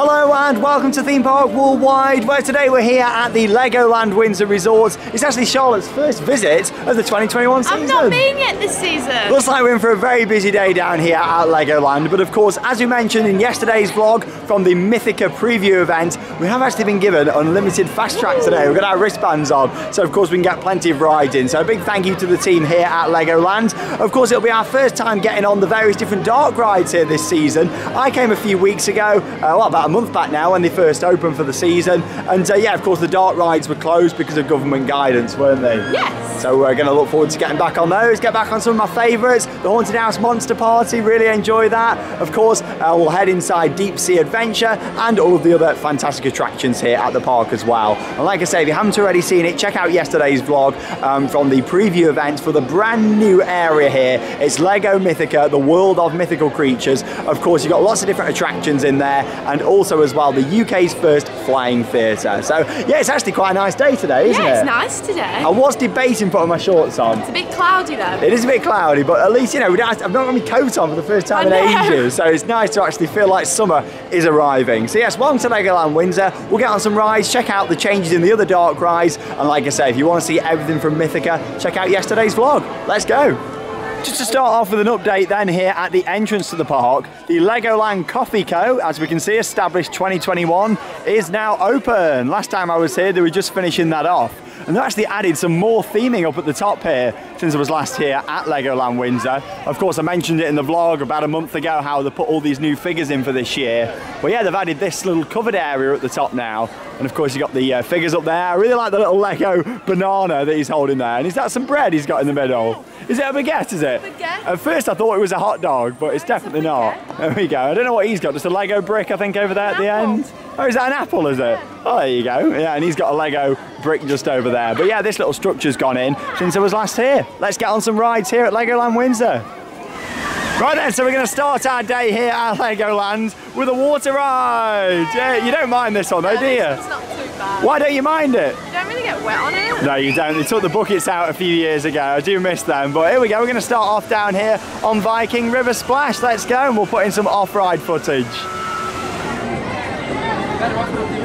Hello and welcome to Theme Park Worldwide, where today we're here at the Legoland Windsor Resort. It's actually Charlotte's first visit of the 2021 season. I've not been yet this season. Looks like we're in for a very busy day down here at Legoland, but of course, as we mentioned in yesterday's vlog from the Mythica preview event, we have actually been given unlimited fast track today. We've got our wristbands on, so of course we can get plenty of rides in. So a big thank you to the team here at Legoland. Of course, it'll be our first time getting on the various different dark rides here this season. I came a few weeks ago, uh, well, about a month back now, when they first opened for the season. And uh, yeah, of course, the dark rides were closed because of government guidance, weren't they? Yes. So we're going to look forward to getting back on those, get back on some of my favourites. The Haunted House Monster Party, really enjoy that. Of course, uh, we'll head inside Deep Sea Adventure and all of the other fantastic attractions here at the park as well. And like I say, if you haven't already seen it, check out yesterday's vlog um, from the preview event for the brand new area here. It's Lego Mythica, the world of mythical creatures. Of course, you've got lots of different attractions in there and also as well the UK's first flying theatre. So yeah, it's actually quite a nice day today, isn't yeah, it? it's nice today. I was debating putting my shorts on. It's a bit cloudy though. It is a bit cloudy, but at least, you know, we don't I've not got my coat on for the first time in ages, so it's nice to actually feel like summer is arriving. So yes, welcome to Legoland Windsor. We'll get on some rides, check out the changes in the other dark rides, and like I say, if you want to see everything from Mythica, check out yesterday's vlog. Let's go. Just to start off with an update then here at the entrance to the park, the Legoland Coffee Co, as we can see established 2021, is now open. Last time I was here they were just finishing that off. And they've actually added some more theming up at the top here since I was last here at Legoland Windsor. Of course I mentioned it in the vlog about a month ago how they put all these new figures in for this year. But yeah, they've added this little covered area at the top now. And of course you've got the uh, figures up there. I really like the little Lego banana that he's holding there. And is that some bread he's got in the middle? Is it a baguette, is it? Baguette. At first I thought it was a hot dog, but it's definitely not. There we go. I don't know what he's got, just a Lego brick I think over there at the end. Oh, is that an apple, is it? Oh, there you go. Yeah, and he's got a Lego brick just over there. But yeah, this little structure's gone in since I was last here. Let's get on some rides here at Legoland Windsor. Right then, so we're going to start our day here at Legoland with a water ride. Yeah, you don't mind this one though, do you? It's not too bad. Why don't you mind it? You don't really get wet on it. No, you don't. They took the buckets out a few years ago. I do miss them. But here we go. We're going to start off down here on Viking River Splash. Let's go and we'll put in some off-ride footage. That was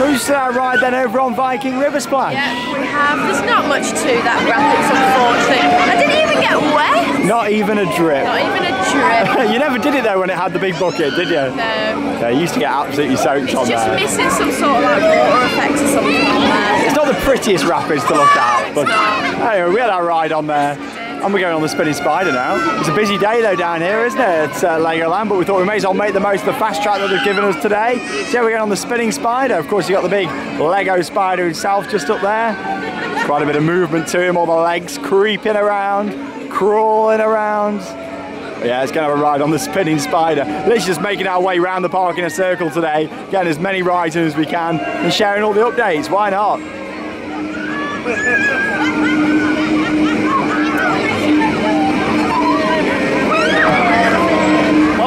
So we just our ride then over on Viking River Splash. Yeah, we have. There's not much to that rapids, unfortunately. I didn't even get wet. Not even a drip. Not even a drip. you never did it though when it had the big bucket, did you? No. Yeah, you used to get absolutely soaked on It's just there. missing some sort of like water effects or something on there. It's not the prettiest rapids to look at, but anyway, we had our ride on there. And we're going on the spinning spider now. It's a busy day though down here, isn't it? It's uh, Legoland, but we thought we may as well make the most of the fast track that they've given us today. So yeah, we're going on the spinning spider. Of course, you've got the big Lego spider himself just up there. Quite a bit of movement to him, all the legs creeping around, crawling around. Yeah, it's going to have a ride on the spinning spider. Let's just making our way around the park in a circle today, getting as many rides in as we can, and sharing all the updates. Why not?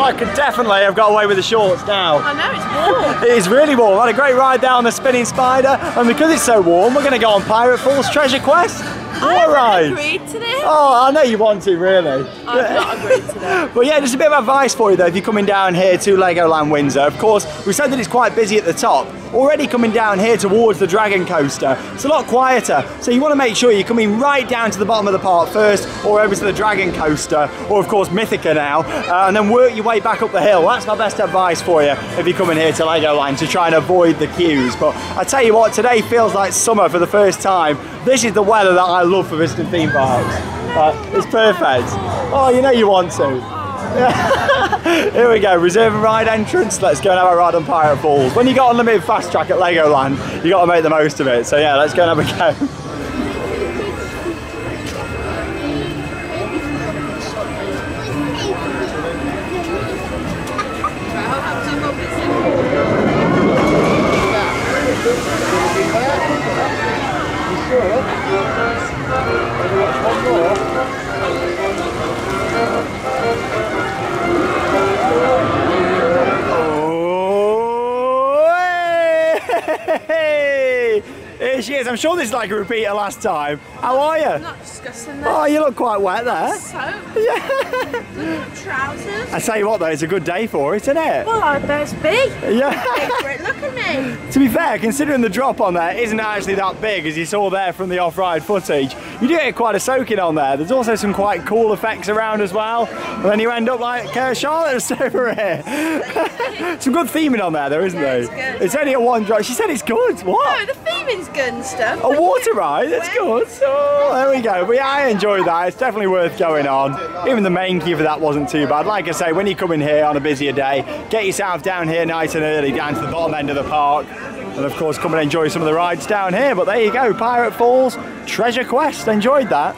I could definitely have got away with the shorts now. I know, it's warm. It is really warm. I had a great ride down the spinning spider, and because it's so warm, we're going to go on Pirate Falls Treasure Quest. I What a haven't ride! agreed to this. Oh, I know you want to, really. I've not agreed to that. But yeah, just a bit of advice for you though, if you're coming down here to Legoland Windsor. Of course, we said that it's quite busy at the top. Already coming down here towards the Dragon Coaster, it's a lot quieter. So you want to make sure you're coming right down to the bottom of the park first, or over to the Dragon Coaster, or of course Mythica now, uh, and then work your way back up the hill. That's my best advice for you if you're coming here to Legoland to try and avoid the queues. But I tell you what, today feels like summer for the first time. This is the weather that I love for visiting theme parks. Uh, it's perfect. Oh, you know you want to. Here we go, reserve a ride entrance. Let's go and have a ride on Pirate Falls. When you got unlimited fast track at Legoland, you got to make the most of it. So yeah, let's go and have a go. she is. I'm sure this is like a repeat of last time. How are you? Not discussing Oh, you look quite wet there. So, yeah. trousers. I tell you what though, it's a good day for it, isn't it? Well, I'd best be. Yeah. Look at me. to be fair, considering the drop on there isn't actually that big as you saw there from the off-ride footage, you do get quite a soaking on there. There's also some quite cool effects around as well. And then you end up like uh, Charlotte's over here. some good theming on there though, isn't Yeah, there? it's good. It's only a one drop. She said it's good. What? No, the theming's good and stuff. A water ride, that's good. Oh, there we go. But yeah, I enjoyed that. It's definitely worth going on. Even the main queue for that wasn't too bad. Like I say, when you come in here on a busier day, get yourself down here nice and early, down to the bottom end of the park. And of course, come and enjoy some of the rides down here. But there you go, Pirate Falls Treasure Quest. Enjoyed that.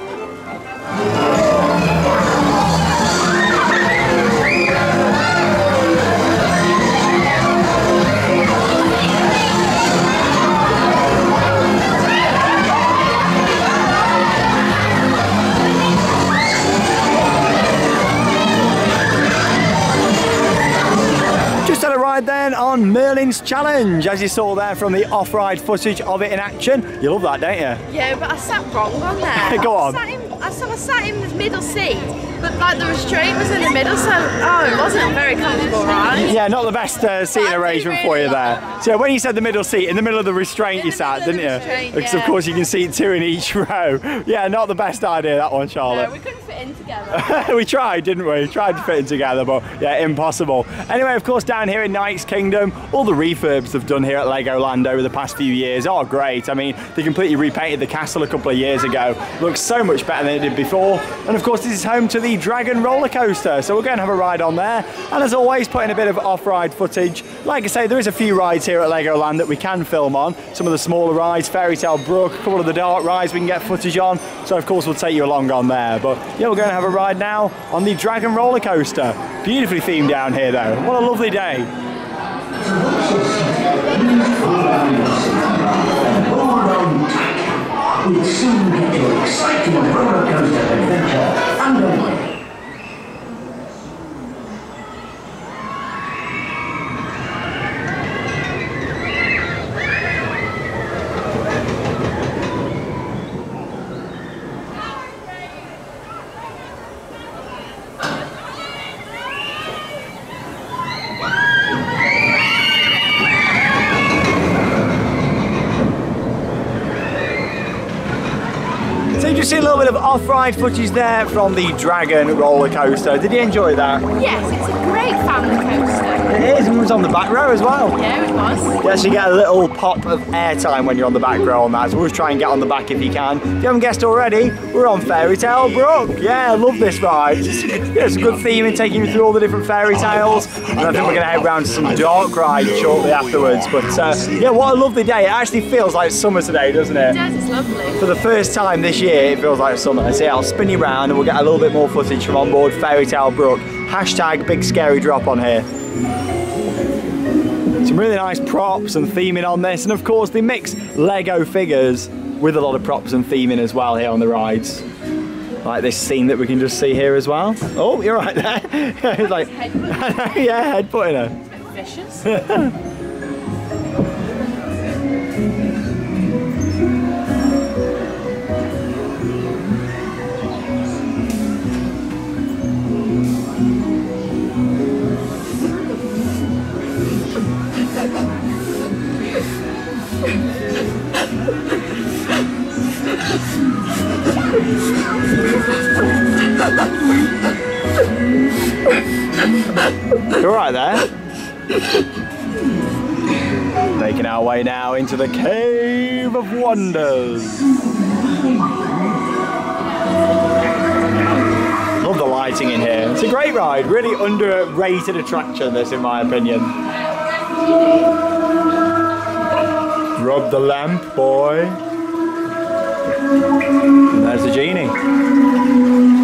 Ride then on Merlin's Challenge, as you saw there from the off-ride footage of it in action. You love that, don't you? Yeah, but I sat wrong on there. Go on. I sat, in, I, sat, I sat in the middle seat, but like the restraint was in the middle, so oh, it wasn't very comfortable, right? Yeah, not the best uh, seating arrangement for you there. So when you said the middle seat, in the middle of the restraint In you sat, didn't you? Because of course you can seat two in each row. Yeah, not the best idea that one, No, Charlotte. couldn't in together. we tried, didn't we? Tried to fit in together, but yeah, impossible. Anyway, of course, down here in Knight's Kingdom, all the refurbs they've done here at Legoland over the past few years are great. I mean, they completely repainted the castle a couple of years ago. Looks so much better than it did before. And of course, this is home to the Dragon roller coaster, so we're going to have a ride on there. And as always, putting a bit of off-ride footage. Like I say, there is a few rides here at Legoland that we can film on. Some of the smaller rides, Fairy Tale Brook, a couple of the dark rides we can get footage on. So of course, we'll take you along on there. But yeah, we're going to have a ride now on the Dragon roller coaster. Beautifully themed down here, though. What a lovely day. Soon roller coaster adventure underway. So you just see a off-ride footage there from the Dragon roller coaster. Did you enjoy that? yes, great family coaster. It is. It was on the back row as well. Yeah, it was. You actually get a little pop of airtime when you're on the back row on that. So always try and get on the back if you can. If you haven't guessed already, we're on Fairy Tale Brook. Yeah, I love this ride. It's, it's a good theme in taking you through all the different fairy tales. And I think we're going to head round to some dark rides shortly afterwards. But uh, yeah, what a lovely day. It actually feels like summer today, doesn't it? It does, it's lovely. For the first time this year, it feels like summer. So yeah, I'll spin you round and we'll get a little bit more footage from onboard Fairy Tale Brook. Hashtag big scary drop on here. Some really nice props and theming on this, and of course they mix Lego figures with a lot of props and theming as well here on the rides. Like this scene that we can just see here as well. Oh, you're right there. It's like, yeah, head putting her. Vicious. You're right there. Making our way now into the Cave of Wonders. Love the lighting in here. It's a great ride. Really underrated attraction, this, in my opinion. Rub the lamp, boy. And there's the genie.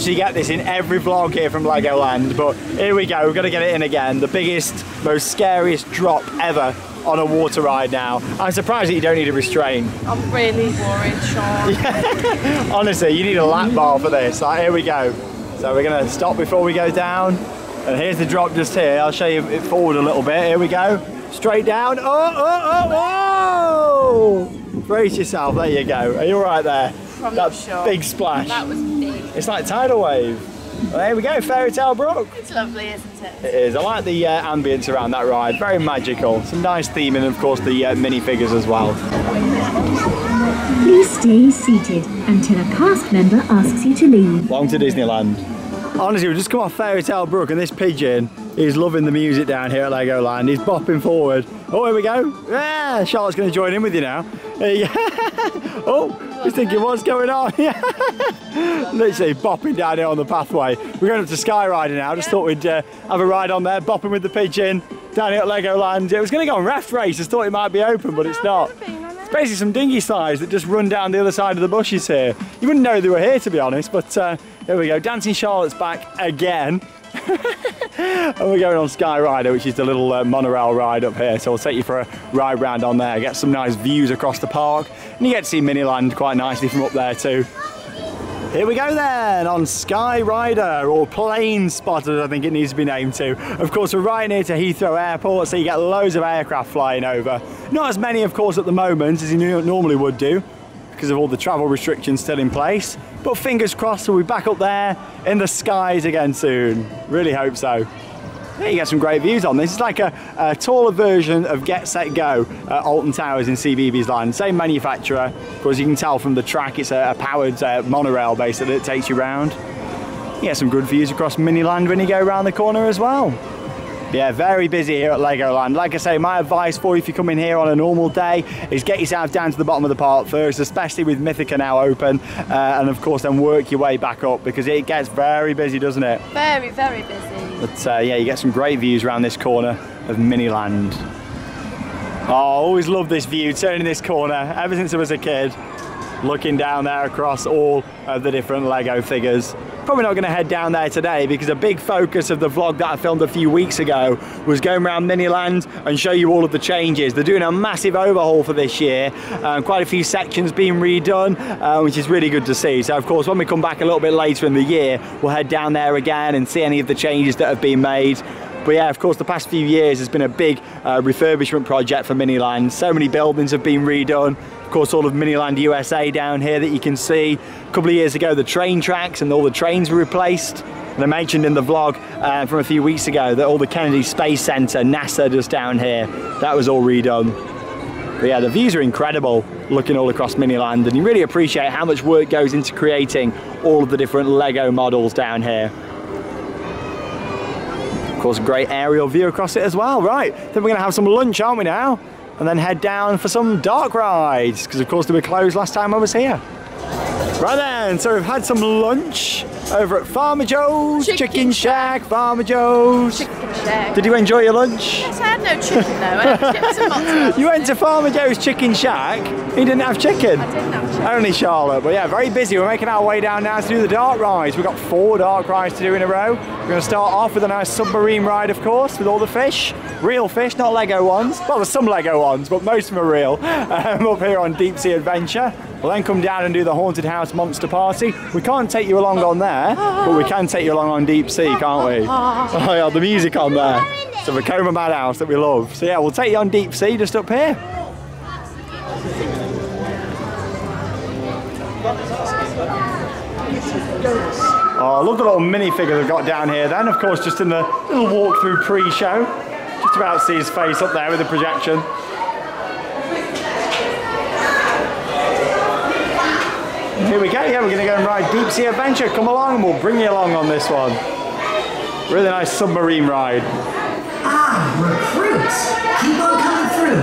Literally get this in every vlog here from Legoland, but here we go, we've got to get it in again. The biggest, most scariest drop ever on a water ride now. I'm surprised that you don't need a restraint. I'm really worried, Sean. Honestly, you need a lap bar for this. Like, here we go. So we're gonna stop before we go down. And here's the drop just here. I'll show you it forward a little bit. Here we go. Straight down. Oh, oh, oh, whoa! Brace yourself. There you go. Are you all right there? I'm that sure. big splash. That was big. It's like tidal wave. Well, there we go, Fairy Tale Brook. It's lovely, isn't it? It is. I like the uh, ambience around that ride. Very magical. Some nice theming, and of course the uh, minifigures as well. Please stay seated until a cast member asks you to leave. Long to Disneyland. Honestly, we've just come off Fairy Tale Brook and this pigeon is loving the music down here at Legoland. He's bopping forward. Oh, here we go. Yeah, Charlotte's going to join in with you now. There you go. oh, he's thinking, what's going on? Literally bopping down here on the pathway. We're going up to Skyrider now. I just thought we'd uh, have a ride on there, bopping with the pigeon down here at Legoland. It was going to go on raft races. Thought it might be open, but it's not. It's basically some dinghy slides that just run down the other side of the bushes here. You wouldn't know they were here, to be honest, but uh, there we go. Dancing Charlotte's back again. and we're going on Sky Rider, which is the little uh, monorail ride up here. So we'll take you for a ride round on there, get some nice views across the park, and you get to see Miniland quite nicely from up there too. Here we go then on Sky Rider or Plane Spotter, I think it needs to be named to. Of course, we're right near to Heathrow Airport, so you get loads of aircraft flying over. Not as many, of course, at the moment as you normally would do because of all the travel restrictions still in place. But fingers crossed, we'll be back up there in the skies again soon. Really hope so. Yeah, you get some great views on this. It's like a, a taller version of Get Set Go at Alton Towers in CBeebies Land. Same manufacturer. Of course, you can tell from the track, it's a, a powered uh, monorail basically that takes you round. You get some good views across Miniland when you go around the corner as well. Yeah, very busy here at Legoland. Like I say, my advice for you if you come in here on a normal day is get yourself down to the bottom of the park first, especially with Mythica now open, uh, and of course then work your way back up because it gets very busy, doesn't it? Very, very busy. But uh, yeah, you get some great views around this corner of Miniland. Oh, I always love this view, turning this corner ever since I was a kid. Looking down there across all of the different Lego figures. Probably not going to head down there today because a big focus of the vlog that I filmed a few weeks ago was going around Miniland and show you all of the changes. They're doing a massive overhaul for this year. Um, quite a few sections being redone, uh, which is really good to see. So of course, when we come back a little bit later in the year, we'll head down there again and see any of the changes that have been made. But yeah, of course, the past few years has been a big uh, refurbishment project for Miniland. So many buildings have been redone. Of course, all of Miniland USA down here that you can see. A couple of years ago, the train tracks and all the trains were replaced. And I mentioned in the vlog uh, from a few weeks ago that all the Kennedy Space Center, NASA just down here, that was all redone. But yeah, the views are incredible looking all across Miniland and you really appreciate how much work goes into creating all of the different Lego models down here. Of course, great aerial view across it as well. Right, then we're gonna have some lunch, aren't we now? And then head down for some dark rides, because of course they were closed last time I was here. Right then, so we've had some lunch over at Farmer Joe's Chicken, Chicken Shack. Farmer Joe's. Chicken shack. Did you enjoy your lunch? Yes, I had no chicken though. I had chips and mozzarella. You went to Farmer Joe's Chicken Shack. He didn't have chicken. I didn't have chicken. Only Charlotte, but yeah, very busy. We're making our way down now to do the dark rides. We've got four dark rides to do in a row. We're going to start off with a nice submarine ride, of course, with all the fish. Real fish, not Lego ones. Well, there's some Lego ones, but most of them are real. Um, up here on Deep Sea Adventure. We'll then come down and do the Haunted House Monster Party. We can't take you along on there, but we can take you along on Deep Sea, can't we? Oh yeah, the music on there. So Vekoma Madhouse that we love. So yeah, we'll take you on Deep Sea just up here. Oh, look at the little minifigure they've got down here then. Of course, just in the little walkthrough pre-show. Just about see his face up there with the projection. Here we go, yeah, we're going to go and ride Deep Sea Adventure. Come along and we'll bring you along on this one. Really nice submarine ride. Ah, recruits! Keep on coming through.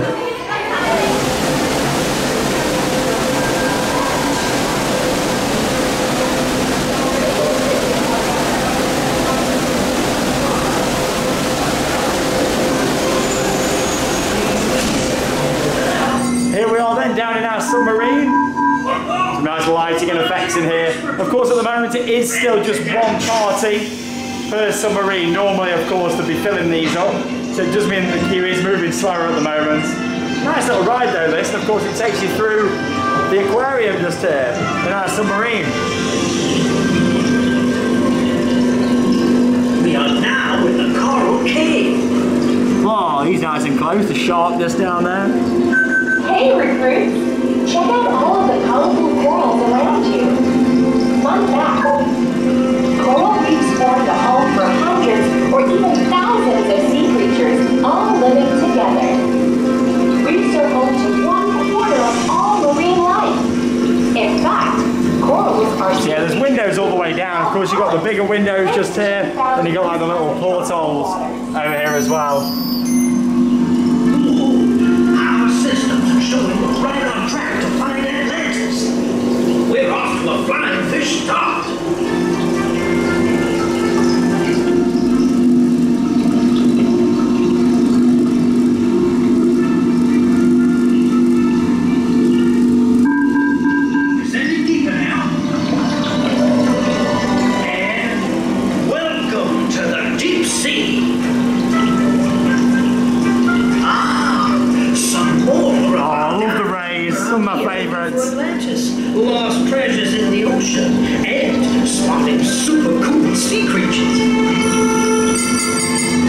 Here we are then, down in our submarine. Some nice lighting and effects in here. Of course, at the moment, it is still just one party per submarine. Normally, of course, they'd be filling these up. So it does mean the queue is moving slower at the moment. Nice little ride though, this. And of course, it takes you through the aquarium just here in our submarine. We are now in the coral cave. Oh, he's nice and close. The shark just down there. Hey recruits! Check out all of the colorful corals around you. Fun fact, coral reefs form the home for hundreds or even thousands of sea creatures all living together. Reefs are home to one quarter of all marine life. In fact, corals are Yeah, there's windows all the way down. Of course, you've got the bigger windows just here, and you've got like the little portholes over here as well. A flying fish start. Lost treasures in the ocean, and spotting super cool sea creatures.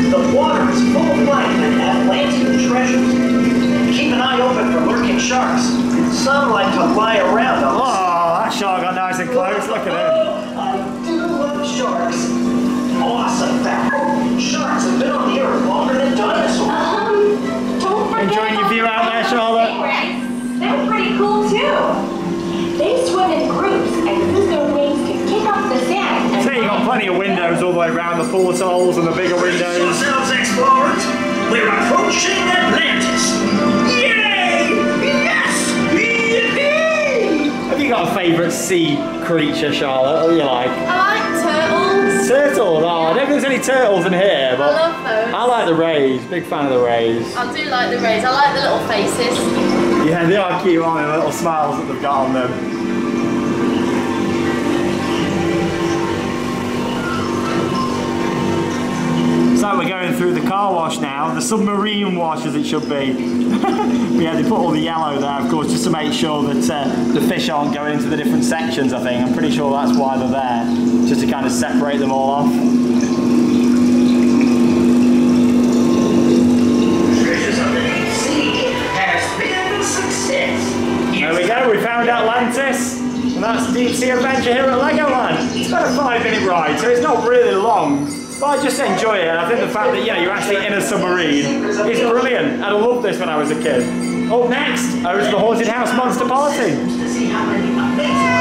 The water is full of life and Atlantean treasures. Keep an eye open for lurking sharks. Some like to lie around on Oh, that shark got nice and close. Look at him. I do love sharks. Awesome fact. Sharks have been on the earth longer than dinosaurs. Um, don't forget Enjoying your view out there, Charlotte? Stingrays. They're pretty cool too. They swim in groups and use their wings to kick up the sand. and So you got plenty of windows all the way around the portholes and the bigger Brace windows. yourselves, explorers. We're approaching Atlantis. Yay! Yes! Yippee! Have you got a favourite sea creature, Charlotte? What do you like? I like turtles. Turtles. Oh, I don't think there's any turtles in here, But I but love those. I like the rays. Big fan of the rays. I do like the rays. I like the little faces. Yeah, they are cute, aren't they? The little smiles that they've got on them. So we're going through the car wash now, the submarine wash as it should be. yeah, they put all the yellow there, of course, just to make sure that uh, the fish aren't going into the different sections, I think. I'm pretty sure that's why they're there, just to kind of separate them all off. Treasures of the deep sea has been a success. There we go, we found Atlantis. And that's Deep Sea Adventure here at Legoland. It's about a five minute ride, so it's not really long. But I just enjoy it. and I think the fact that, know, you're actually in a submarine is brilliant. And I loved this when I was a kid. Up next, over the Haunted House Monster Party.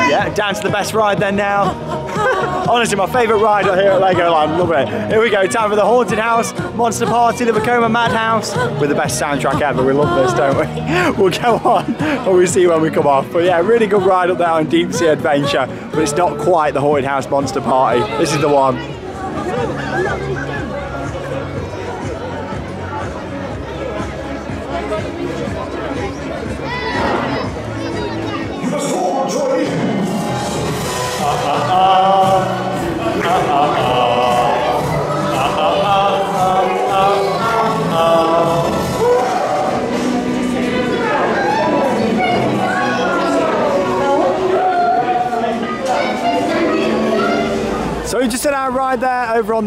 Yeah, down to the best ride then now. Honestly, my favourite ride here at Legoland. Love it. Here we go. Time for the Haunted House Monster Party, the Vekoma Madhouse, with the best soundtrack ever. We love this, don't we? We'll go on and we'll see when we come off. But yeah, really good ride up there on Deep Sea Adventure. But it's not quite the Haunted House Monster Party. This is the one. Thank you.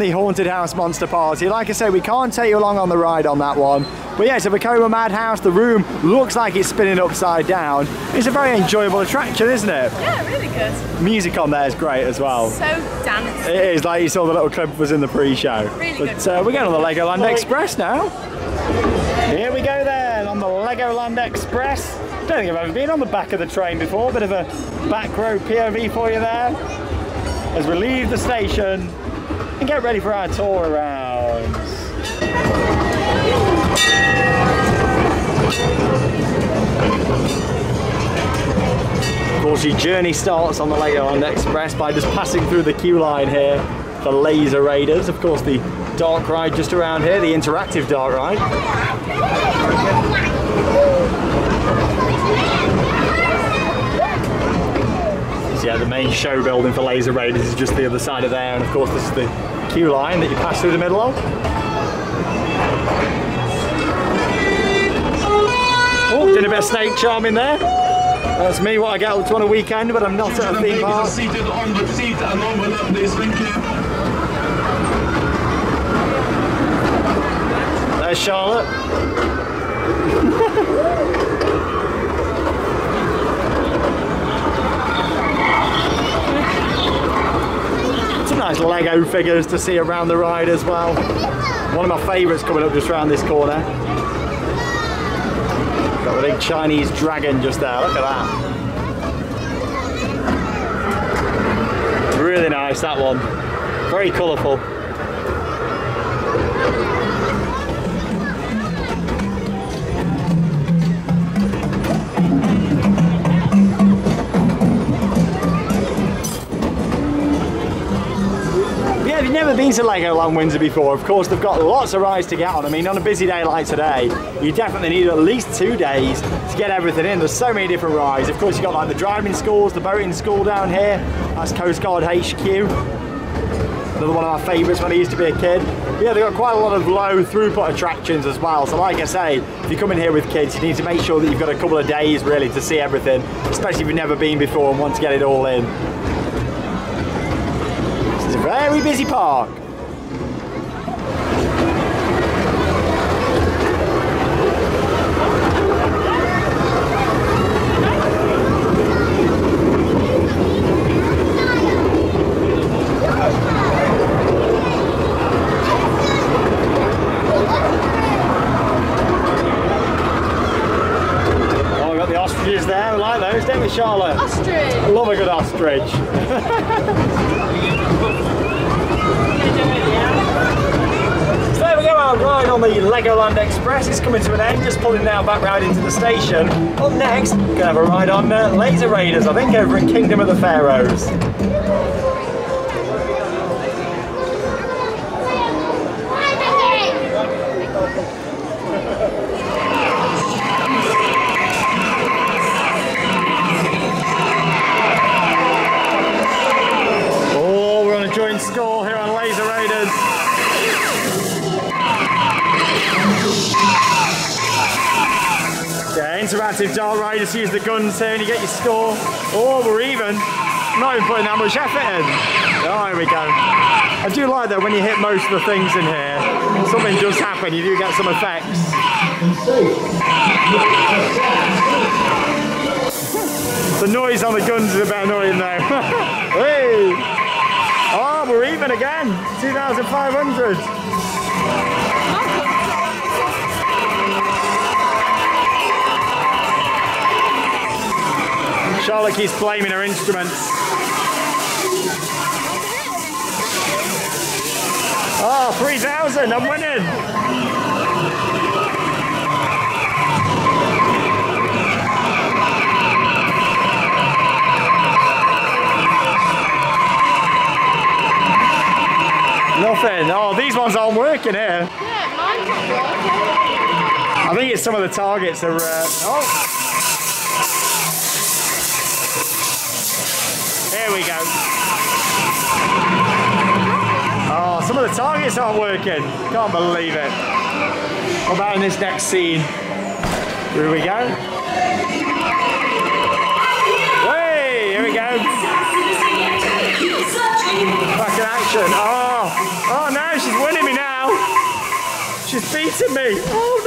The Haunted House Monster Party. Like I say, we can't take you along on the ride on that one. But yeah, it's a Vekoma Madhouse. The room looks like it's spinning upside down. It's a very enjoyable attraction, isn't it? Yeah, really good. Music on there is great as well. So danced. It is, like you saw the little clip was in the pre-show. Really but good. uh, we're going on the Legoland Express now. Here we go then, on the Legoland Express. Don't think I've ever been on the back of the train before. Bit of a back row POV for you there. As we leave the station and get ready for our tour around. Of course, your journey starts on the Legoland Express by just passing through the queue line here for Laser Raiders. Of course, the dark ride just around here, the interactive dark ride. The main show building for Laser Raiders is just the other side of there, and of course this is the queue line that you pass through the middle of. Oh, doing a bit of snake charming there. That's me, what I get up to on a weekend, but I'm not at a theme park. seated on the seat and overlap this, thank you. There's Charlotte. nice Lego figures to see around the ride as well. One of my favourites coming up just around this corner. Got the big Chinese dragon just there, look at that. Really nice, that one. Very colourful. Been to Legoland Windsor before, of course they've got lots of rides to get on. I mean, on a busy day like today, you definitely need at least two days to get everything in. There's so many different rides. Of course, you've got like the driving schools, the boating school down here. That's Coast Guard HQ. Another one of my favourites when I used to be a kid. Yeah, they've got quite a lot of low throughput attractions as well. So like I say, if you come in here with kids, you need to make sure that you've got a couple of days really to see everything, especially if you've never been before and want to get it all in. It's a very busy park. Oh, we've got the ostriches there. We like those, don't we, Charlotte? Ostrich. I love a good ostrich. So there we go, our ride on the Legoland Express is coming to an end, just pulling now back round into the station. Up next, we're going to have a ride on uh, Laser Raiders, I think over in Kingdom of the Pharaohs. Interactive dart riders use the guns here and you get your score. Oh, we're even. Not even putting that much effort in. Oh, here we go. I do like that when you hit most of the things in here, something does happen. You do get some effects. The noise on the guns is a bit annoying though. hey! Oh, we're even again. 2,500. Keeps blaming her instruments. Oh, 3,000, I'm winning. Nothing. Oh, these ones aren't working here. Yeah, mine's not working. I think it's some of the targets are. Uh, oh. Go. Oh, some of the targets aren't working. Can't believe it. What about in this next scene? Here we go. Hey, here we go. Back in action. Oh, oh no, she's winning me now. She's beating me. Oh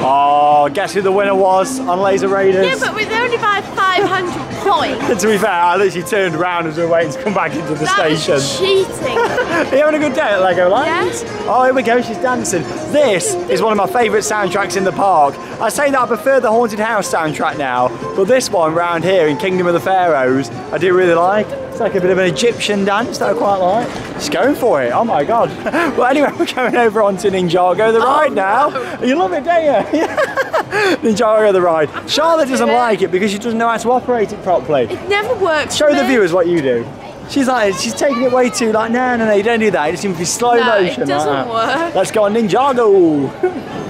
Oh, guess who the winner was on Laser Raiders? Yeah, but we're only by 500 points. to be fair, I literally turned around as we were waiting to come back into the That station. was cheating. Are you having a good day at Legoland? Yes. Oh, here we go, she's dancing. This is one of my favourite soundtracks in the park. I say that I prefer the Haunted House soundtrack now, but this one round here in Kingdom of the Pharaohs, I do really like. It's like a bit of an Egyptian dance that I quite like. Just going for it, oh my god. well, anyway, we're going over onto Ninjago the oh, ride now. You love it, don't you? Ninjago the ride. Charlotte doesn't it. like it because she doesn't know how to operate it properly. It never works. Show the me. viewers what you do. She's like, she's taking it way too like, no, no, no, you don't do that. It just seems to be slow No, it motion. like doesn't that. work. Let's go on Ninjago.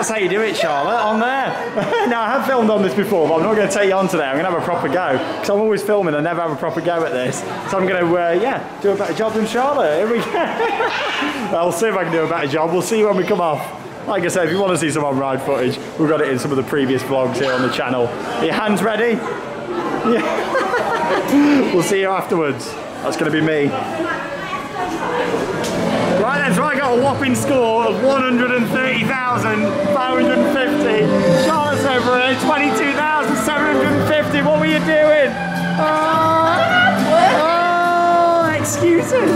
That's how you do it, Charlotte, on there. now, I have filmed on this before, but I'm not going to take you on today. I'm going to have a proper go. Because I'm always filming, I never have a proper go at this. So I'm going to, uh, yeah, do a better job than Charlotte. Here we go. I'll see if I can do a better job. We'll see when we come off. Like I said, if you want to see some on-ride footage, we've got it in some of the previous vlogs here on the channel. Are your hands ready? Yeah. we'll see you afterwards. That's going to be me. Got a whopping score of 130,550. Charlotte's over here, 22,750. What were you doing? Oh, oh, excuses.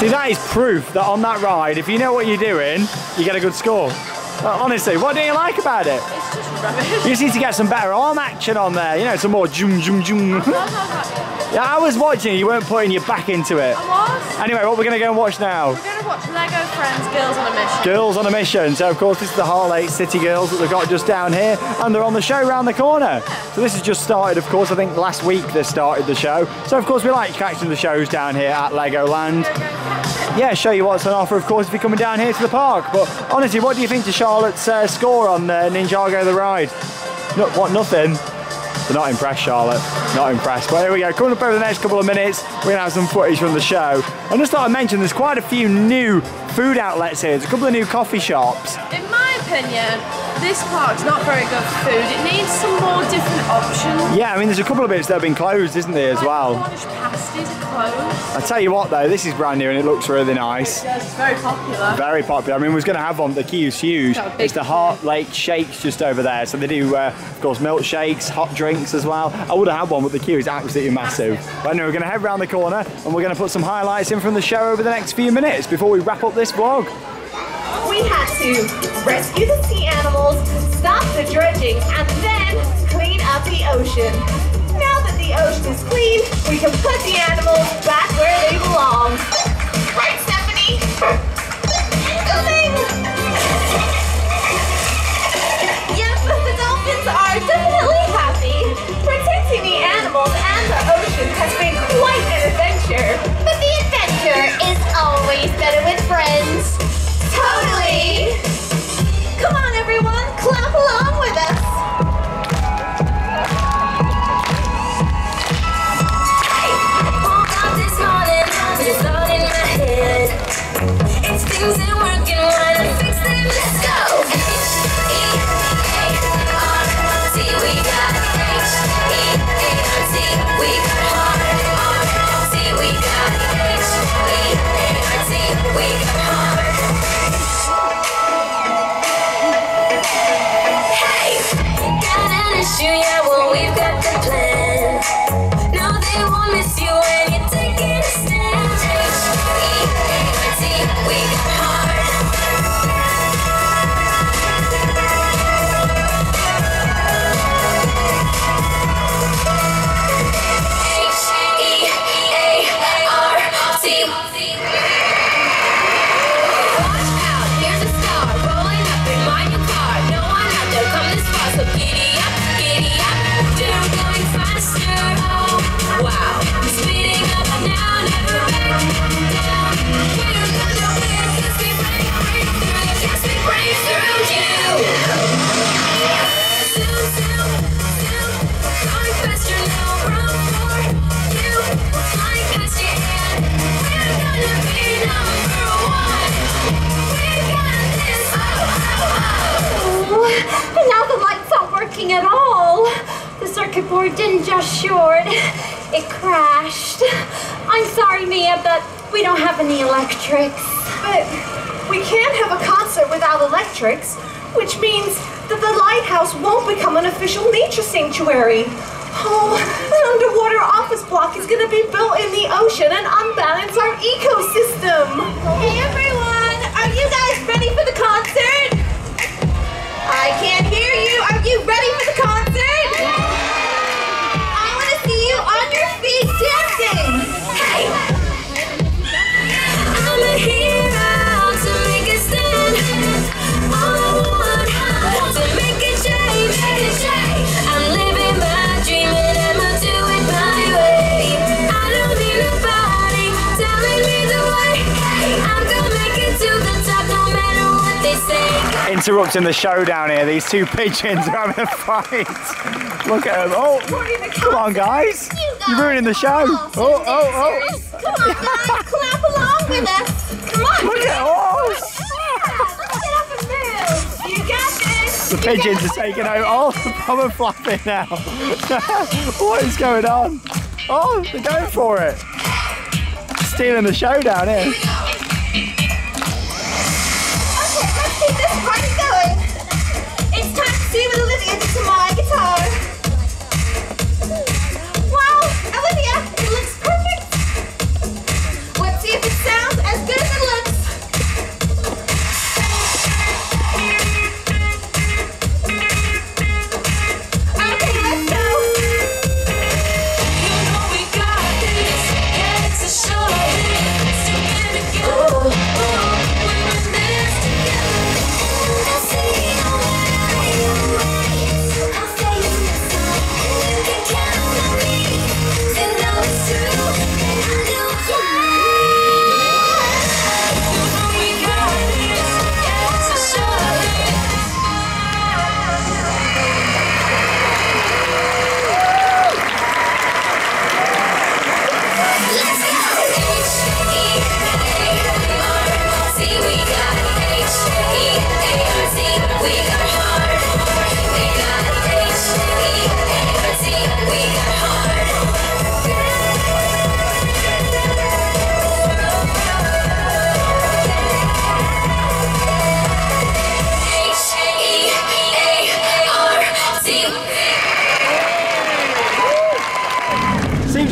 See, that is proof that on that ride, if you know what you're doing, you get a good score. Uh, honestly, what do you like about it? It's just rubbish. You just need to get some better arm action on there, you know, some more zoom, zoom, zoom. Yeah, I was watching, you weren't putting your back into it. What? Anyway, what we're going to go and watch now? We're going to watch Lego Friends Girls on a Mission. Girls on a mission. So of course this is the Lake City Girls that they've got just down here and they're on the show round the corner. So this has just started of course, I think last week they started the show. So of course we like catching the shows down here at Legoland. Yeah, show you what's on offer of course if you're coming down here to the park. But honestly, what do you think to Charlotte's uh, score on uh, Ninjago the ride? No, what, nothing? They're not impressed, Charlotte. Not impressed. But here we go. Coming up over the next couple of minutes, we're going to have some footage from the show. I just thought I'd mention there's quite a few new food outlets here. There's a couple of new coffee shops. In my opinion, this park's not very good for food. It needs some more different options. Yeah, I mean, there's a couple of bits that have been closed, isn't there, as Like well? Cornish pasties are closed. I tell you what, though, this is brand new and it looks really nice. Yes, it's very popular. Very popular. I mean, we was going to have one, but the queue's huge. Big It's the Heartlake Shakes just over there. So they do, uh, of course, milkshakes, hot drinks as well. I would have had one, but the queue is absolutely massive. But anyway, we're going to head round the corner and we're going to put some highlights in from the show over the next few minutes before we wrap up this vlog. We had to rescue the sea animals, stop the dredging, and then clean up the ocean. Now that the ocean is clean, we can put the animals back where they belong. Right, Stephanie? Coming! Yep, the dolphins are definitely happy. Protecting the animals interrupting the show down here. These two pigeons are having a fight. Look at them. Oh, come on, guys. You're ruining the show. Oh, oh, oh, oh. Come on, guys, clap along with us. Come on. Look at oh. Get up and move. You got this. The pigeons are taking over. Oh, the proper flapping now. what is going on? Oh, they're going for it. Stealing the show down here. Eh?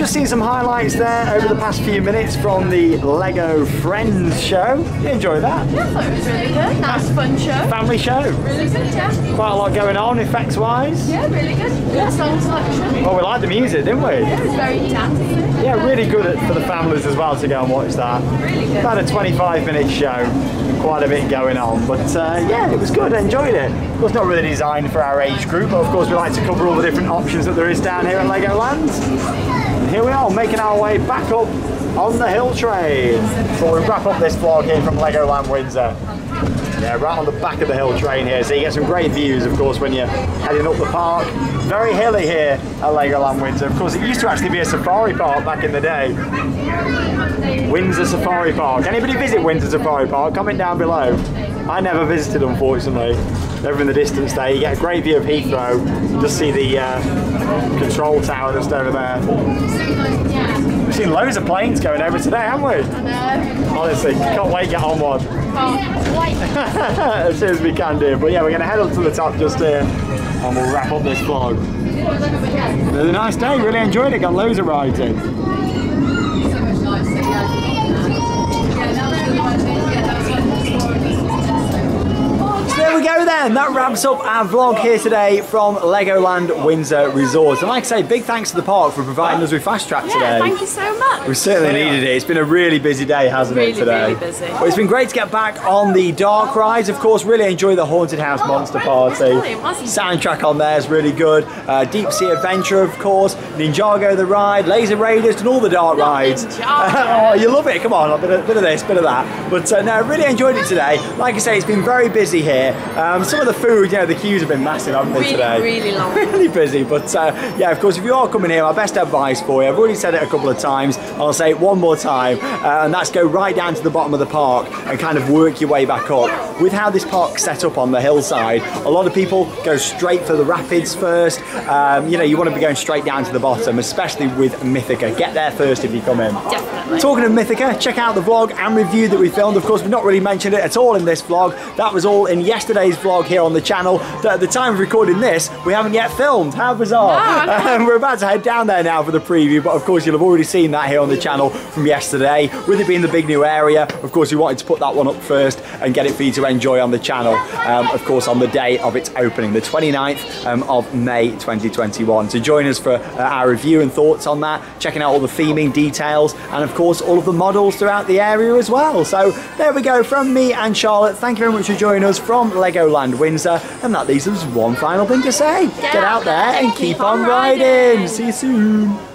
Just seen some highlights there over the past few minutes from the Lego Friends show. You enjoy that? I thought it was really good. Nice, fun show. Family show. Really good, yeah. Quite a lot going on effects wise. Yeah, really good. Good song selection. Well, we liked the music, didn't we? It was very dancey. Yeah, really good at, for the families as well to go and watch that. Really good. About a 25 minute show, quite a bit going on, but uh, yeah, it was good. I enjoyed it. Of course, not really designed for our age group, but of course, we like to cover all the different options that there is down here in Legoland. Here we are, making our way back up on the hill train. So we wrap up this vlog here from Legoland Windsor. Yeah, right on the back of the hill train here, so you get some great views, of course, when you're heading up the park. Very hilly here at Legoland Windsor. Of course, it used to actually be a safari park back in the day. Windsor Safari Park. Anybody visit Windsor Safari Park? Comment down below. I never visited, unfortunately. Over in the distance there, you get a great view of Heathrow. You just see the uh, control tower just over there. We've seen loads of planes going over today, haven't we? I know. Honestly, can't wait to get on one. as soon as we can do. But yeah, we're going to head up to the top just here and we'll wrap up this vlog. It was a nice day, really enjoyed it, got loads of rides in. Then. That wraps up our vlog here today from Legoland Windsor Resort. And like I say, big thanks to the park for providing us with Fast Track today. Yeah, thank you so much. We certainly needed it. It's been a really busy day, hasn't Really, it, today? really busy. But it's been great to get back on the dark rides. Of course, really enjoy the Haunted House Monster Party. brilliant, wasn't? Soundtrack on there is really good. Uh, Deep Sea Adventure, of course. Ninjago the ride, Laser Raiders, and all the dark Not rides. Ninjago. oh, you love it. Come on, a bit of, bit of this, bit of that. But uh, no, I really enjoyed it today. Like I say, it's been very busy here. Um, some of the food, you know, the queues have been massive, haven't they, Really, today? really long. really busy. But uh, yeah, of course, if you are coming here, my best advice for you, I've already said it a couple of times, I'll say it one more time, uh, and that's go right down to the bottom of the park and kind of work your way back up. With how this park's set up on the hillside, a lot of people go straight for the rapids first. Um, you know, you want to be going straight down to the bottom, especially with Mythica. Get there first if you come in. Definitely. Talking of Mythica, check out the vlog and review that we filmed. Of course, we've not really mentioned it at all in this vlog. That was all in yesterday's vlog here on the channel. That at the time of recording this, we haven't yet filmed. How bizarre. No, Um, we're about to head down there now for the preview, but of course, you'll have already seen that here on the channel from yesterday. With it being the big new area, of course, we wanted to put that one up first and get it for you to enjoy on the channel. Um, of course, on the day of its opening, the 29th um, of May 2021. So join us for uh, our review and thoughts on that, checking out all the theming details, and of course, all of the models throughout the area as well. So there we go from me and Charlotte. Thank you very much for joining us from Legoland Windsor. And that leaves us one final thing to say. Get, out there and keep on riding. See you soon.